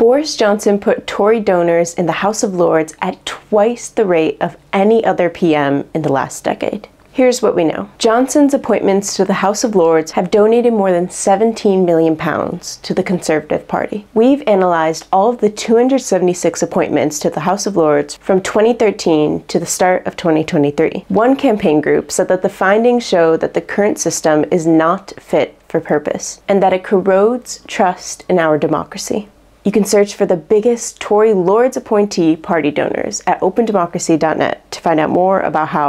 Boris Johnson put Tory donors in the House of Lords at twice the rate of any other PM in the last decade. Here's what we know. Johnson's appointments to the House of Lords have donated more than 17 million pounds to the Conservative Party. We've analysed all of the 276 appointments to the House of Lords from 2013 to the start of 2023. One campaign group said that the findings show that the current system is not fit for purpose and that it corrodes trust in our democracy. You can search for the biggest Tory Lords appointee party donors at opendemocracy.net to find out more about how